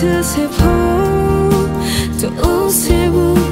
tous ses to tous ses bouts.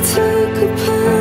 此刻อ